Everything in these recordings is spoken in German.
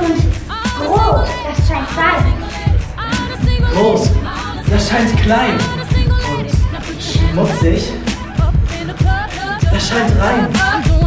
Und rot, das scheint Salz. Groß, das scheint klein. Und schmutzig, das scheint rein.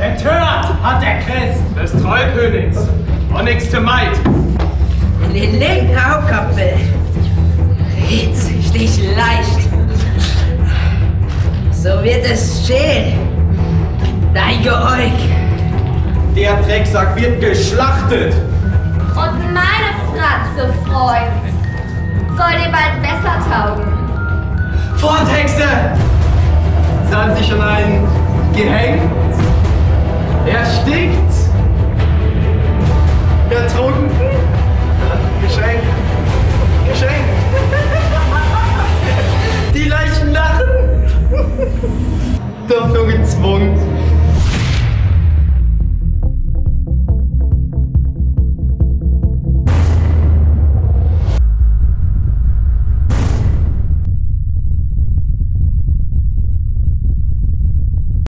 Ab! Entört hat der Christ des Trollkönigs. Onyxte Maid. In den linken Augapfel. Red sich nicht leicht. So wird es stehen. Dein Geäug. Der Drecksack wird geschlachtet. Und meine Fratze, Freund, soll dir bald besser taugen. Fronthexe! Sie haben sich schon einen gehängt. Erstickt! Ertrunken? Geschenk! Geschenk! Die Leichen lachen! Doch nur gezwungen.